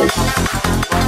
Bye.